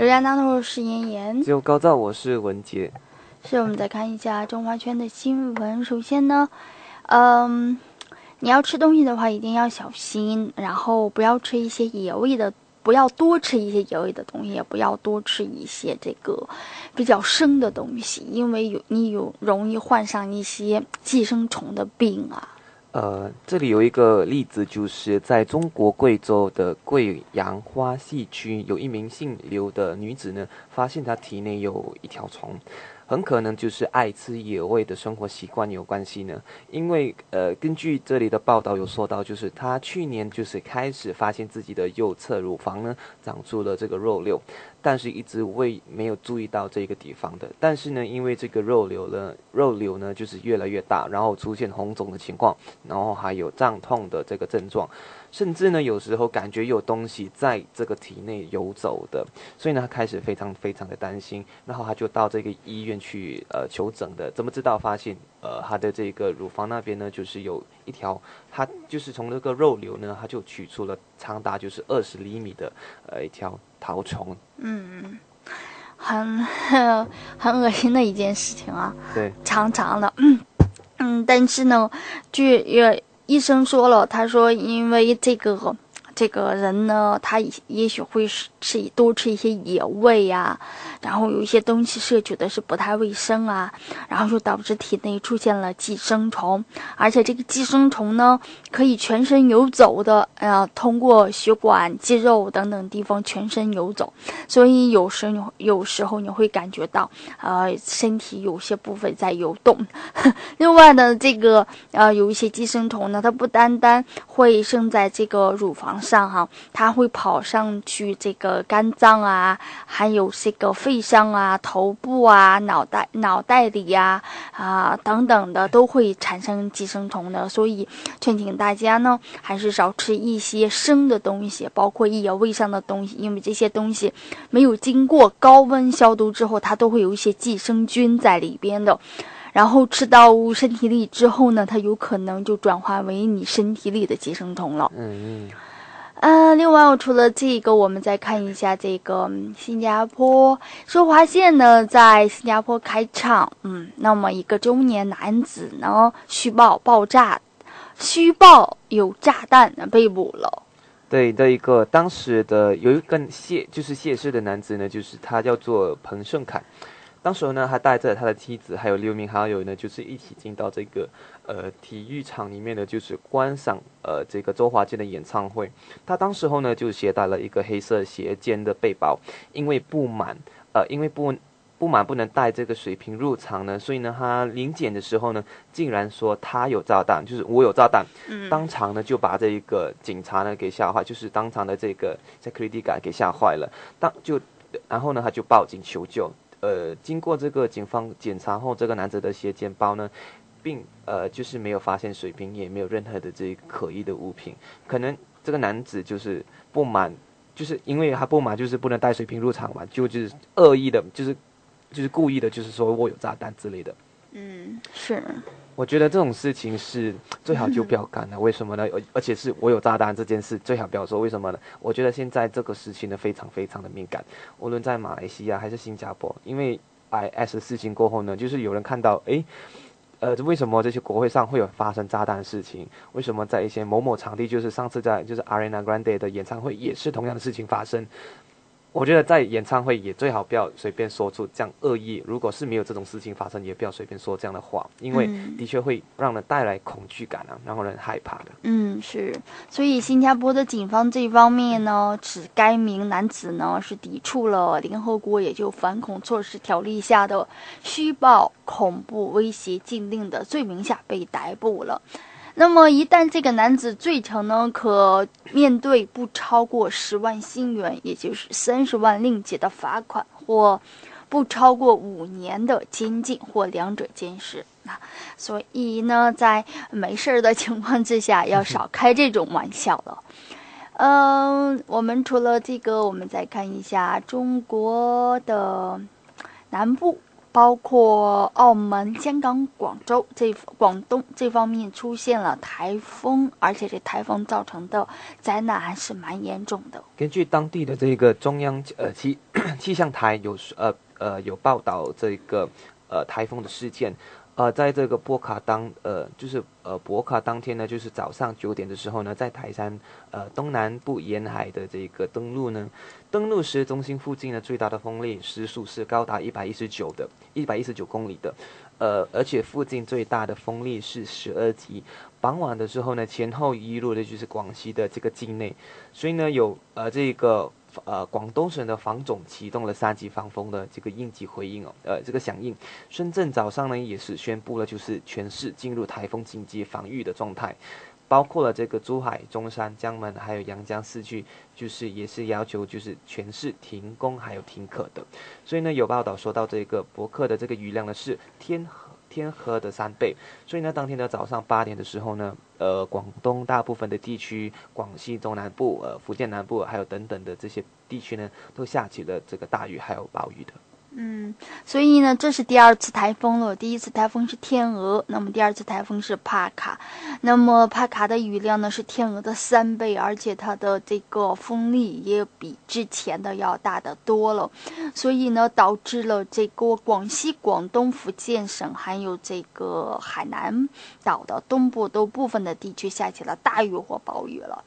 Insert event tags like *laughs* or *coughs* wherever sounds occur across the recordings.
刘家当头是妍妍，就高照，我是文杰。是，我们再看一下中华圈的新闻。首先呢，嗯，你要吃东西的话，一定要小心，然后不要吃一些野味的，不要多吃一些野味的东西，也不要多吃一些这个比较生的东西，因为有你有容易患上一些寄生虫的病啊。呃，这里有一个例子，就是在中国贵州的贵阳花溪区，有一名姓刘的女子呢，发现她体内有一条虫。很可能就是爱吃野味的生活习惯有关系呢，因为呃，根据这里的报道有说到，就是她去年就是开始发现自己的右侧乳房呢长出了这个肉瘤，但是一直未没有注意到这个地方的。但是呢，因为这个肉瘤呢，肉瘤呢就是越来越大，然后出现红肿的情况，然后还有胀痛的这个症状。甚至呢，有时候感觉有东西在这个体内游走的，所以呢，他开始非常非常的担心，然后他就到这个医院去呃求诊的。怎么知道发现呃他的这个乳房那边呢，就是有一条，他就是从那个肉瘤呢，他就取出了长达就是二十厘米的呃一条绦虫。嗯，很 *laughs* 很恶心的一件事情啊。对，长长的，嗯嗯，但是呢，据也。医生说了，他说，因为这个。这个人呢，他也许会吃多吃一些野味呀，然后有一些东西摄取的是不太卫生啊，然后就导致体内出现了寄生虫，而且这个寄生虫呢，可以全身游走的，呃，通过血管、肌肉等等地方全身游走，所以有时你有时候你会感觉到，呃，身体有些部分在游动。*laughs* 另外呢，这个呃，有一些寄生虫呢，它不单单会生在这个乳房上。哈，它会跑上去这个肝脏啊，还有这个肺上啊、头部啊、脑袋脑袋里呀啊等等的，都会产生寄生虫的。所以劝请大家呢，还是少吃一些生的东西，包括野味上的东西，因为这些东西没有经过高温消毒之后，它都会有一些寄生菌在里边的。然后吃到身体里之后呢，它有可能就转化为你身体里的寄生虫了。嗯嗯。嗯，另外，我除了这个，我们再看一下这个新加坡说华县呢，在新加坡开唱。嗯，那么一个中年男子呢，虚报爆炸，虚报有炸弹被捕了。对的一个当时的有一个谢，就是谢氏的男子呢，就是他叫做彭胜凯。当时呢，他带着他的妻子还有六名好友呢，就是一起进到这个呃体育场里面呢，就是观赏呃这个周华健的演唱会。他当时候呢，就携带了一个黑色斜肩的背包，因为不满呃因为不不满不能带这个水瓶入场呢，所以呢，他临检的时候呢，竟然说他有炸弹，就是我有炸弹，当场呢就把这一个警察呢给吓坏，就是当场的这个 security guard 给吓坏了。当就然后呢，他就报警求救。呃，经过这个警方检查后，这个男子的斜肩包呢，并呃就是没有发现水瓶，也没有任何的这可疑的物品。可能这个男子就是不满，就是因为他不满，就是不能带水瓶入场嘛，就就是恶意的，就是就是故意的，就是说我有炸弹之类的。嗯，是。我觉得这种事情是 *laughs* 最好就不要干了。为什么呢？而而且是我有炸弹这件事最好不要说。为什么呢？我觉得现在这个事情呢非常非常的敏感，无论在马来西亚还是新加坡，因为 I S 事情过后呢，就是有人看到，诶，呃，为什么这些国会上会有发生炸弹的事情？为什么在一些某某场地，就是上次在就是 Arena Grande 的演唱会也是同样的事情发生？我觉得在演唱会也最好不要随便说出这样恶意。如果是没有这种事情发生，也不要随便说这样的话，因为的确会让人带来恐惧感啊，然后人害怕的。嗯，是。所以新加坡的警方这方面呢，指该名男子呢是抵触了联合国也就反恐措施条例下的虚报恐怖威胁禁令的罪名下被逮捕了。那么一旦这个男子醉成呢，可面对不超过十万新元，也就是三十万令吉的罚款，或不超过五年的监禁，或两者兼施。那所以呢，在没事儿的情况之下，要少开这种玩笑了。嗯，我们除了这个，我们再看一下中国的南部。包括澳门、香港、广州这广东这方面出现了台风，而且这台风造成的灾难还是蛮严重的。根据当地的这个中央呃气 *coughs* 气象台有呃呃有报道这个呃台风的事件。呃，在这个波卡当呃，就是呃博卡当天呢，就是早上九点的时候呢，在台山呃东南部沿海的这个登陆呢，登陆时中心附近呢最大的风力时速是高达一百一十九的，一百一十九公里的，呃，而且附近最大的风力是十二级。傍晚的时候呢，前后一路的就是广西的这个境内，所以呢有呃这个。呃，广东省的防总启动了三级防风的这个应急回应哦，呃，这个响应。深圳早上呢也是宣布了，就是全市进入台风紧急防御的状态，包括了这个珠海、中山、江门还有阳江四区，就是也是要求就是全市停工还有停课的。所以呢，有报道说到这个博客的这个雨量呢是天。天河的三倍，所以呢，当天的早上八点的时候呢，呃，广东大部分的地区，广西中南部、呃，福建南部，还有等等的这些地区呢，都下起了这个大雨，还有暴雨的。嗯，所以呢，这是第二次台风了。第一次台风是天鹅，那么第二次台风是帕卡。那么帕卡的雨量呢是天鹅的三倍，而且它的这个风力也比之前的要大得多了。所以呢，导致了这个广西、广东、福建省还有这个海南岛的东部都部分的地区下起了大雨或暴雨了。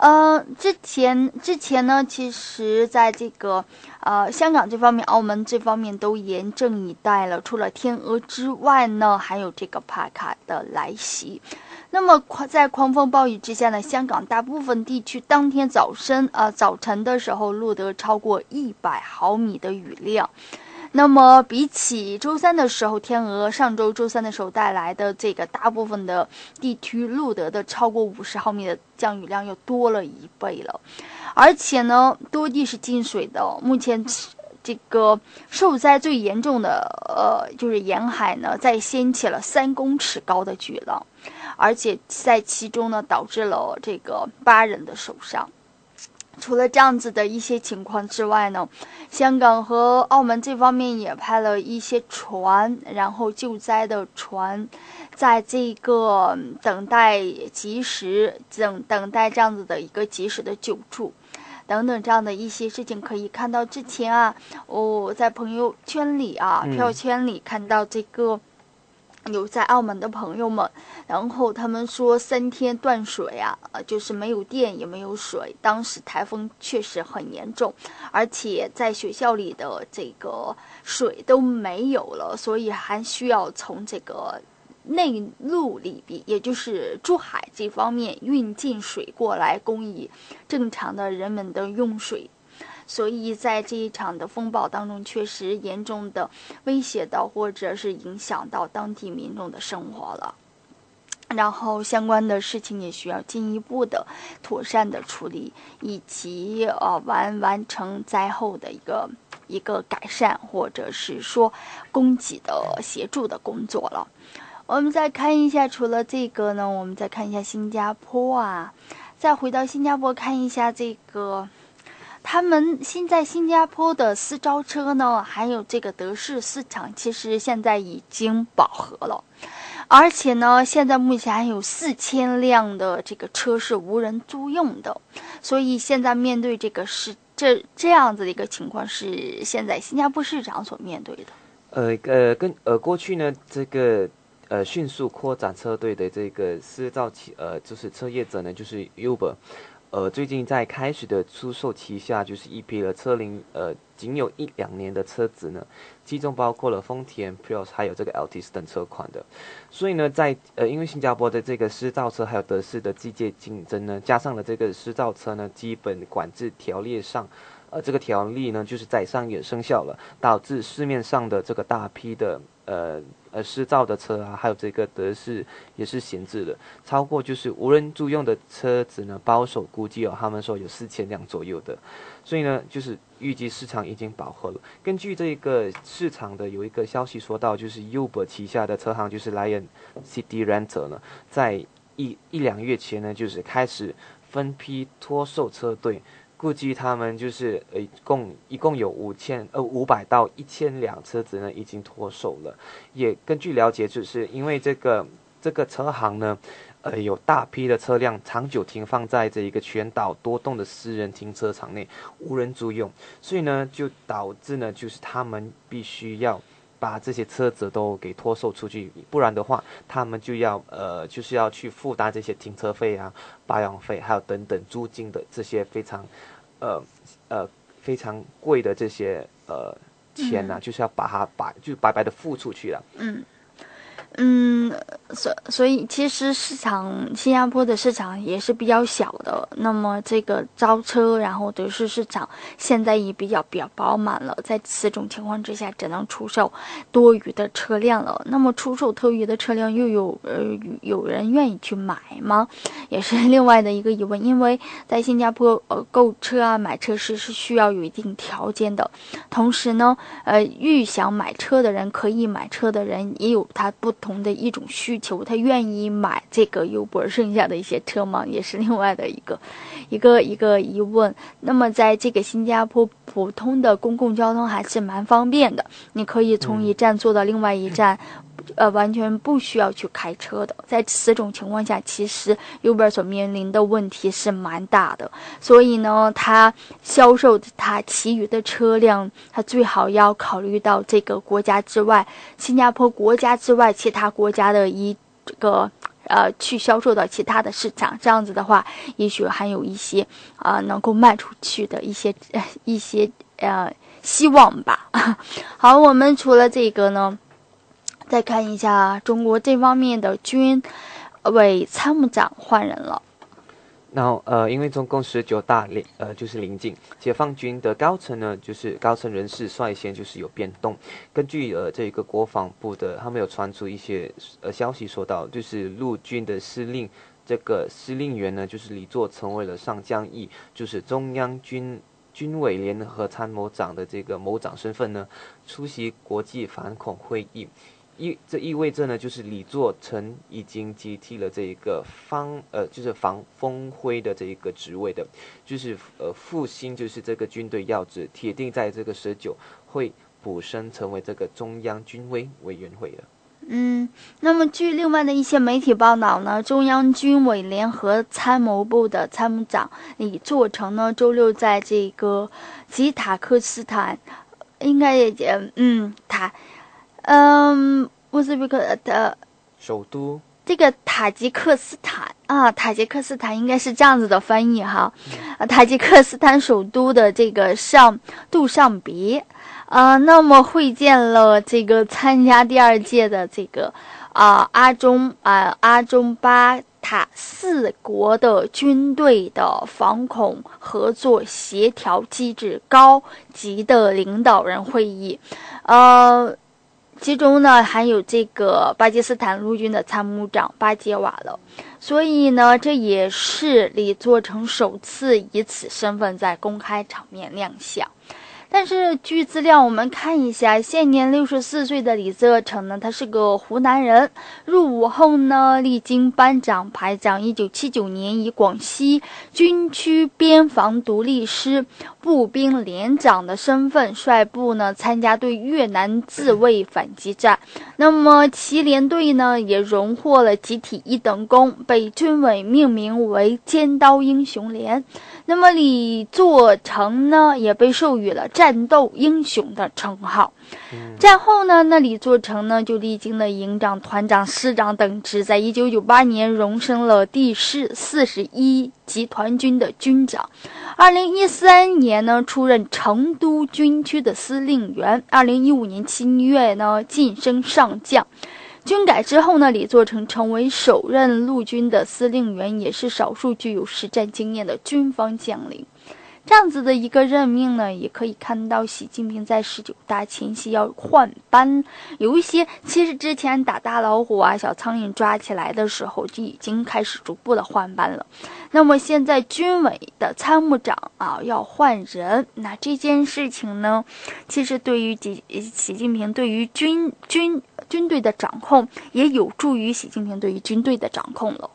呃，之前之前呢，其实在这个呃香港这方面、澳门这方面都严阵以待了。除了天鹅之外呢，还有这个帕卡的来袭。那么狂在狂风暴雨之下呢，香港大部分地区当天早晨啊早晨的时候录得超过一百毫米的雨量。那么，比起周三的时候，天鹅上周周三的时候带来的这个大部分的地区录得的超过五十毫米的降雨量，又多了一倍了。而且呢，多地是进水的。目前，这个受灾最严重的，呃，就是沿海呢，在掀起了三公尺高的巨浪，而且在其中呢，导致了这个八人的受伤。除了这样子的一些情况之外呢，香港和澳门这方面也派了一些船，然后救灾的船，在这个等待及时等等待这样子的一个及时的救助，等等这样的一些事情，可以看到之前啊，我在朋友圈里啊，票圈里看到这个。有在澳门的朋友们，然后他们说三天断水啊，呃，就是没有电也没有水。当时台风确实很严重，而且在学校里的这个水都没有了，所以还需要从这个内陆里边，也就是珠海这方面运进水过来，供以正常的人们的用水。所以在这一场的风暴当中，确实严重的威胁到或者是影响到当地民众的生活了。然后相关的事情也需要进一步的妥善的处理，以及呃完完成灾后的一个一个改善，或者是说供给的协助的工作了。我们再看一下，除了这个呢，我们再看一下新加坡啊，再回到新加坡看一下这个。他们现在新加坡的私招车呢，还有这个德式市场，其实现在已经饱和了，而且呢，现在目前还有四千辆的这个车是无人租用的，所以现在面对这个是这这样子的一个情况，是现在新加坡市场所面对的。呃呃，跟呃过去呢，这个呃迅速扩展车队的这个私造企呃就是车业者呢，就是 Uber。呃，最近在开始的出售旗下就是一批的车龄呃仅有一两年的车子呢，其中包括了丰田 Prius 还有这个 l t i s 等车款的。所以呢，在呃因为新加坡的这个私造车还有德式的季节竞争呢，加上了这个私造车呢基本管制条例上，呃这个条例呢就是在上也生效了，导致市面上的这个大批的呃。呃，私造的车啊，还有这个德式也是闲置的，超过就是无人租用的车子呢，保守估计哦，他们说有四千辆左右的，所以呢，就是预计市场已经饱和了。根据这个市场的有一个消息说到，就是 Uber 旗下的车行就是 Lion City Renter 呢，在一一两月前呢，就是开始分批脱售车队。估计他们就是呃，共一共有五千呃五百到一千辆车子呢已经脱手了。也根据了解，就是因为这个这个车行呢，呃，有大批的车辆长久停放在这一个全岛多栋的私人停车场内，无人租用，所以呢，就导致呢，就是他们必须要。把这些车子都给脱售出去，不然的话，他们就要呃，就是要去负担这些停车费啊、保养费，还有等等租金的这些非常，呃呃非常贵的这些呃钱呐，就是要把它白就白白的付出去了。嗯。嗯，所所以其实市场新加坡的市场也是比较小的。那么这个招车，然后德士市场现在也比较比较饱满了。在此种情况之下，只能出售多余的车辆了。那么出售多余的车辆，又有呃有人愿意去买吗？也是另外的一个疑问。因为在新加坡，呃，购车啊买车是是需要有一定条件的。同时呢，呃，预想买车的人可以买车的人也有他不同。的一种需求，他愿意买这个优博剩下的一些车吗？也是另外的一个 *laughs* 一个一个疑问。那么，在这个新加坡，普通的公共交通还是蛮方便的，你可以从一站坐到另外一站，呃，完全不需要去开车的。在此种情况下，其实 Uber 所面临的问题是蛮大的。所以呢，他销售他其余的车辆，他最好要考虑到这个国家之外，新加坡国家之外其他。国家的一个呃，去销售到其他的市场，这样子的话，也许还有一些啊能够卖出去的一些一些呃希望吧。*laughs* 好，我们除了这个呢，再看一下中国这方面的军委参谋长换人了。然后，呃，因为中共十九大临，呃，就是临近，解放军的高层呢，就是高层人士率先就是有变动。根据呃这个国防部的，他们有传出一些呃消息，说到就是陆军的司令这个司令员呢，就是李作成为了上将役，就是中央军军委联合参谋长的这个谋长身份呢，出席国际反恐会议。意这意味着呢，就是李作成已经接替了这一个方呃，就是防风辉的这一个职位的，就是呃复兴就是这个军队要职，铁定在这个十九会补升成为这个中央军委委员会的。嗯，那么据另外的一些媒体报道呢，中央军委联合参谋部的参谋长李作成呢，周六在这个吉塔克斯坦，应该也嗯他。嗯，乌兹别克的首都，这个塔吉克斯坦啊，塔吉克斯坦应该是这样子的翻译哈，啊，塔吉克斯坦首都的这个上杜尚别，啊，那么会见了这个参加第二届的这个啊阿中啊阿中巴塔四国的军队的防恐合作协调机制高级的领导人会议，呃。其中呢，还有这个巴基斯坦陆军的参谋长巴杰瓦了，所以呢，这也是李作成首次以此身份在公开场面亮相。但是据资料，我们看一下，现年六十四岁的李泽成呢，他是个湖南人。入伍后呢，历经班长、排长。一九七九年以广西军区边防独立师步兵连长的身份率部呢参加对越南自卫反击战。那么其连队呢也荣获了集体一等功，被军委命名为“尖刀英雄连”。那么李作成呢也被授予了。战斗英雄的称号。战后呢，那李作成呢就历经了营长、团长、师长等职，在一九九八年荣升了第四四十一集团军的军长。二零一三年呢，出任成都军区的司令员。二零一五年七月呢，晋升上将。军改之后呢，李作成成为首任陆军的司令员，也是少数具有实战经验的军方将领。这样子的一个任命呢，也可以看到习近平在十九大前夕要换班，有一些其实之前打大老虎啊、小苍蝇抓起来的时候就已经开始逐步的换班了。那么现在军委的参谋长啊要换人，那这件事情呢，其实对于习习近平对于军军军队的掌控，也有助于习近平对于军队的掌控了。